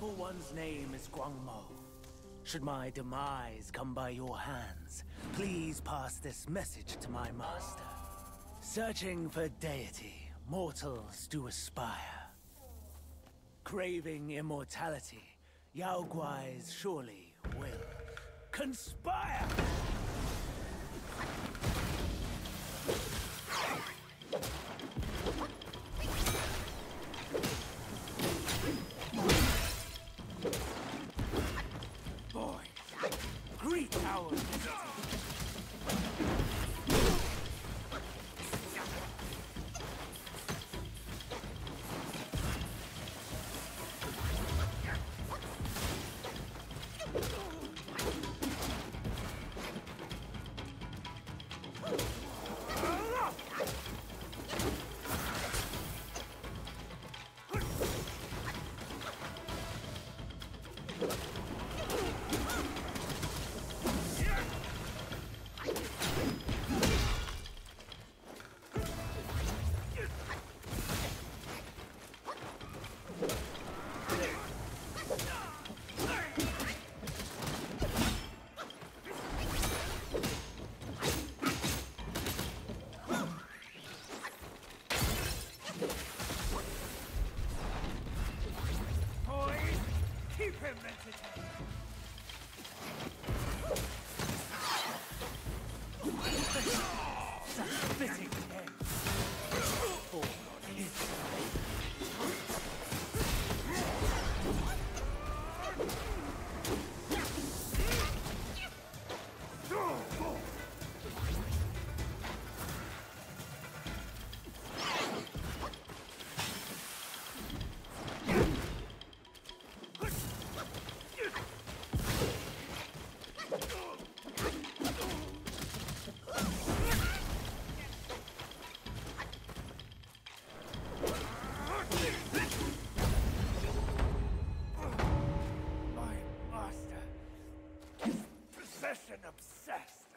master's name is Guangmou. Should my demise come by your hands, please pass this message to my master. Searching for deity, mortals do aspire. Craving immortality, Yao Guais surely will conspire! Greet keep him entertained. Such fitting obsessed.